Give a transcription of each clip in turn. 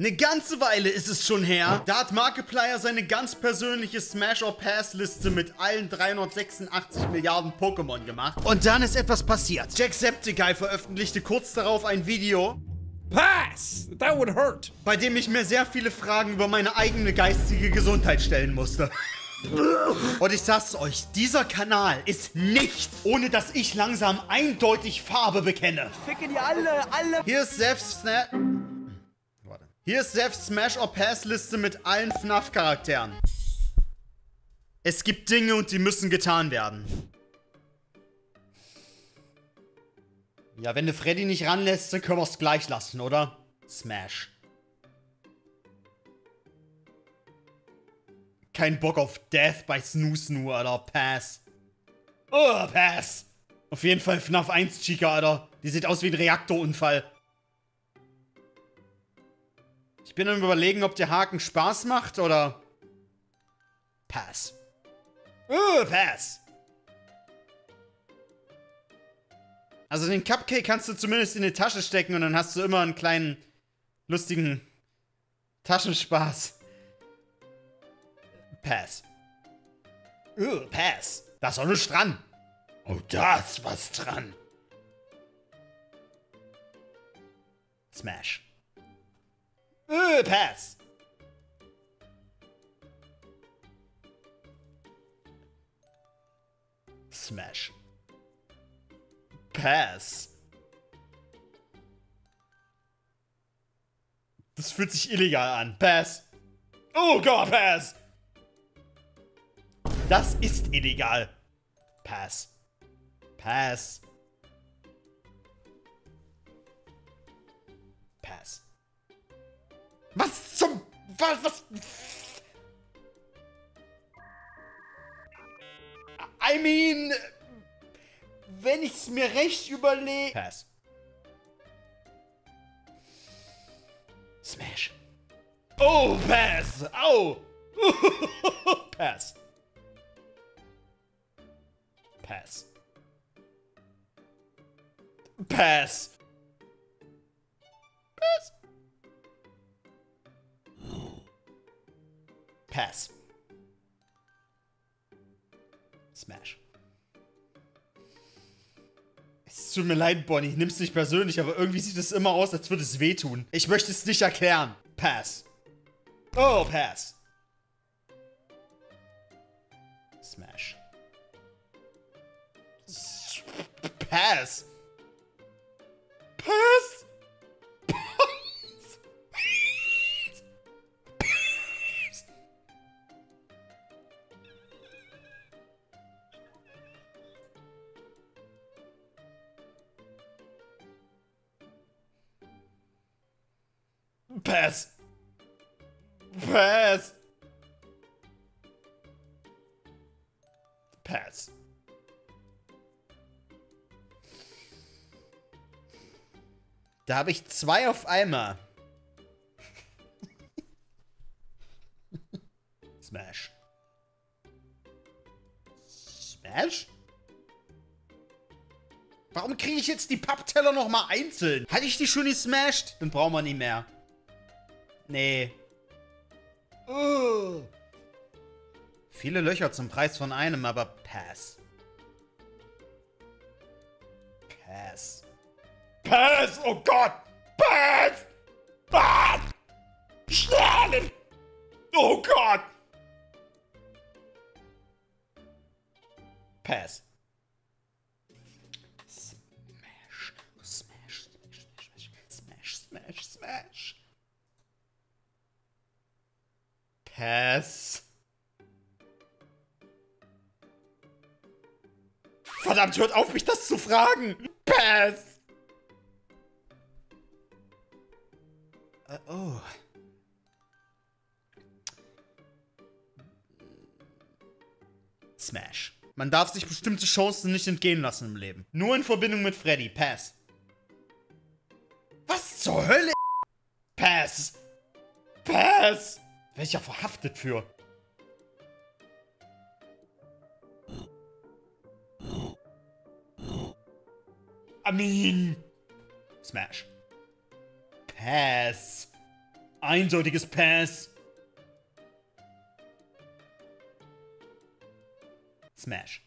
Eine ganze Weile ist es schon her, da hat Markiplier seine ganz persönliche Smash or Pass Liste mit allen 386 Milliarden Pokémon gemacht. Und dann ist etwas passiert. Jacksepticeye veröffentlichte kurz darauf ein Video, Pass! That would hurt. bei dem ich mir sehr viele Fragen über meine eigene geistige Gesundheit stellen musste. Und ich sag's euch, dieser Kanal ist nichts, ohne dass ich langsam eindeutig Farbe bekenne. Ficken die alle, alle. Hier ist selbst Sna Warte. Hier ist selbst Smash or Pass Liste mit allen FNAF Charakteren. Es gibt Dinge und die müssen getan werden. Ja, wenn du Freddy nicht ranlässt, dann können wir es gleich lassen, oder? Smash. Kein Bock auf Death bei Snoo Snoo, Alter. Pass. Oh, Pass. Auf jeden Fall FNAF 1 Chica, Alter. Die sieht aus wie ein Reaktorunfall. Ich bin am überlegen, ob der Haken Spaß macht oder... Pass. Oh, Pass. Also den Cupcake kannst du zumindest in die Tasche stecken und dann hast du immer einen kleinen, lustigen Taschenspaß. Pass. Oh, Pass. Da ist auch nichts dran. Oh, da ist was dran. Smash. Oh, Pass. Smash. Pass. Das fühlt sich illegal an. Pass. Oh Gott, Pass. Das ist illegal. Pass. Pass. Pass. Was zum... Was... was I mean... Wenn ich's mir recht überlege... Pass. Smash. Oh, Pass. Au. pass. Pass. Pass. Pass. Pass. Smash. Es tut mir leid, Bonnie, nimm's nicht persönlich, aber irgendwie sieht es immer aus, als würde es wehtun. Ich möchte es nicht erklären. Pass. Oh, Pass. Smash. Pass. Pass. Pass. Pass. Pass. Da habe ich zwei auf einmal. Smash. Smash? Warum kriege ich jetzt die Pappteller noch mal einzeln? Hatte ich die schon gesmashed? Dann brauchen wir nie mehr. Nee. Oh. Viele Löcher zum Preis von einem, aber Pass. Pass. Pass! Oh Gott! Pass! Pass! Schnell! Oh Gott! Pass. Pass. Verdammt, hört auf, mich das zu fragen. Pass. Äh, oh. Smash. Man darf sich bestimmte Chancen nicht entgehen lassen im Leben. Nur in Verbindung mit Freddy. Pass. Was zur Hölle? Pass. Pass. Wäre ich ja verhaftet für. I mean. Smash. Pass. Eindeutiges Pass. Smash.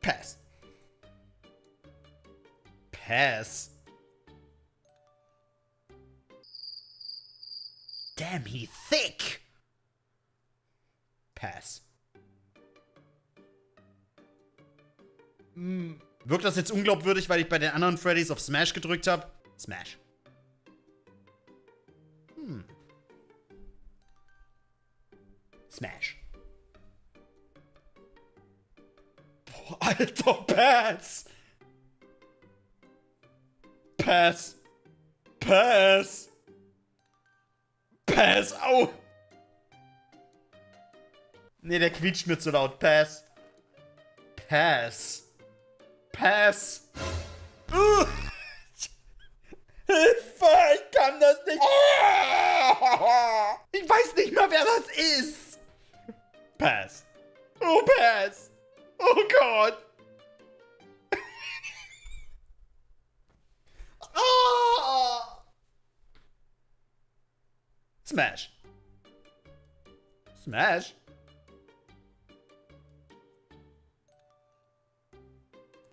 Pass. Pass. Damn, he thick. Pass. Hm. Wirkt das jetzt unglaubwürdig, weil ich bei den anderen Freddys auf Smash gedrückt habe? Smash. Hm. Smash. Boah, alter Pass. Pass. Pass. Pass. Au. Nee, der quietscht mir zu laut. Pass. Pass. Pass. Uh. Smash. Smash.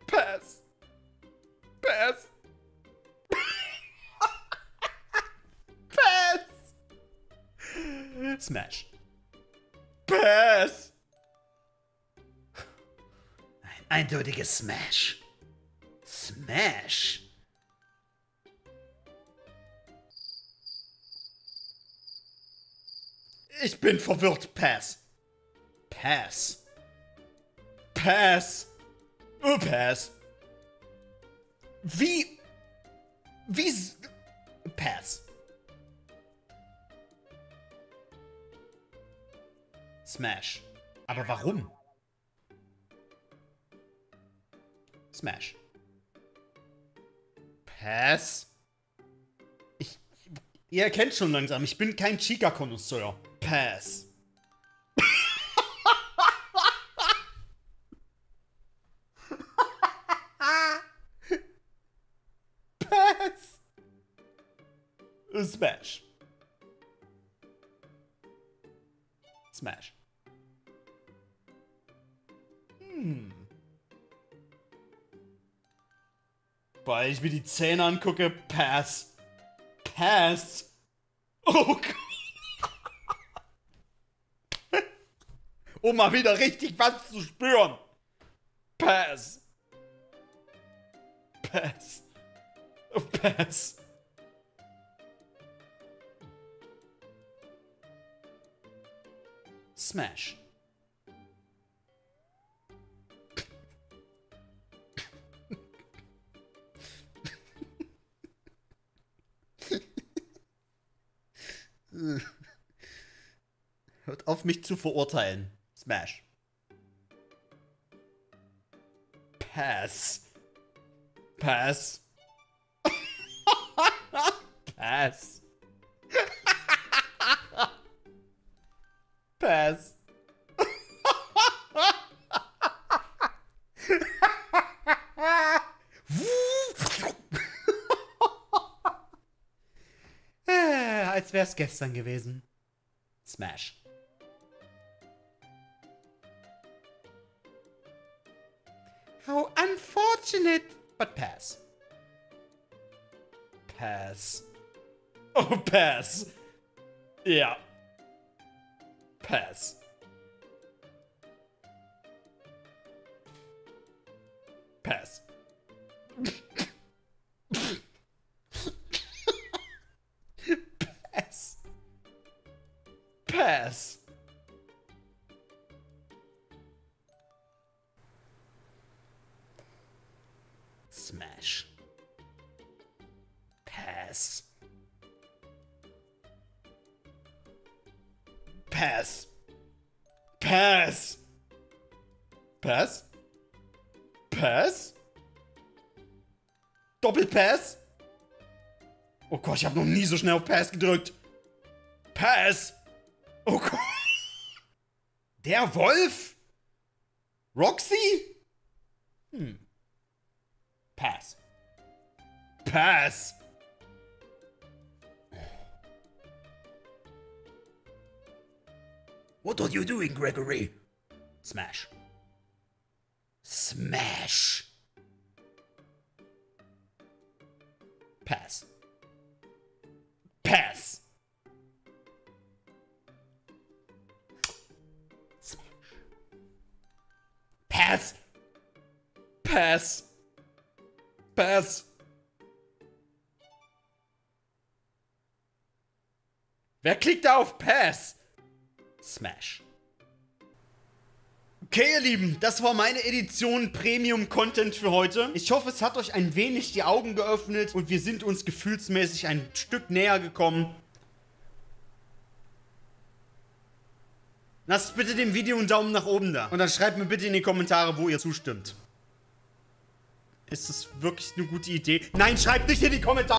Pass. Pass. Pass. Smash. Pass. Ein eindeutiges Smash. Smash. Ich bin verwirrt. Pass. Pass. Pass. Oh, Pass. Wie. Wie. Pass. Smash. Aber warum? Smash. Pass. Ich. Ihr erkennt schon langsam, ich bin kein Chica-Konnoisseur. Pass. Pass. Smash. Smash. Hm. Weil ich mir die Zähne angucke, Pass. Pass. Oh Gott. Um mal wieder richtig was zu spüren. Pass. Pass. Pass. Smash. Hört auf mich zu verurteilen. Smash. Pass. Pass. Pass. Pass. Äh, Als wär's gestern gewesen. Smash. Unfortunate, but pass. Pass. Oh, pass. Yeah. Pass. Pass. Pass. Pass. Pass. Pass. Pass. Pass. Doppelpass. Oh Gott, ich habe noch nie so schnell auf Pass gedrückt. Pass. Oh Gott. Der Wolf? Roxy? Hm. Pass. Pass. What are you doing, Gregory? Smash. Smash. Pass. Pass. Smash. Pass. Pass. Pass. Wer klickt da auf Pass? Smash. Okay, ihr Lieben, das war meine Edition Premium Content für heute. Ich hoffe, es hat euch ein wenig die Augen geöffnet und wir sind uns gefühlsmäßig ein Stück näher gekommen. Lasst bitte dem Video einen Daumen nach oben da. Und dann schreibt mir bitte in die Kommentare, wo ihr zustimmt. Ist das wirklich eine gute Idee? Nein, schreibt nicht in die Kommentare.